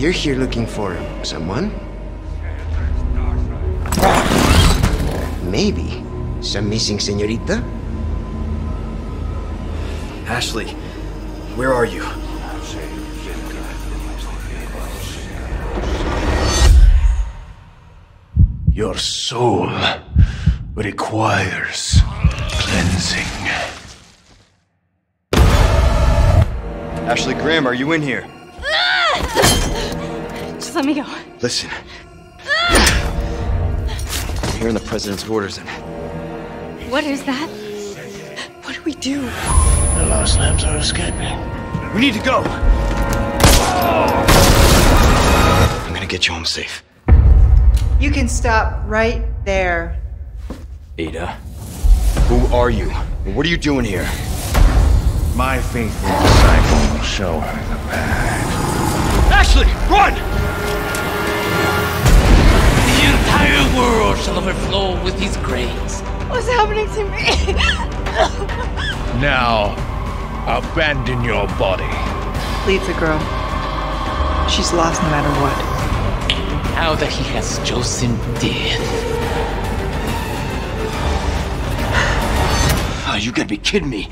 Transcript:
You're here looking for someone? Maybe. Some missing señorita? Ashley, where are you? Your soul requires cleansing. Ashley Graham, are you in here? Just let me go. Listen. I'm hearing the president's orders and What is that? What do we do? The lost lambs are escaping. we need to go. I'm gonna get you home safe. You can stop right there. Ada, who are you? What are you doing here? My faithful disciple will show her the path. Ashley, run! The entire world shall overflow with his grace. What's happening to me? Now, abandon your body. Leave the girl. She's lost no matter what. Now that he has chosen death. Oh, you gotta be kidding me.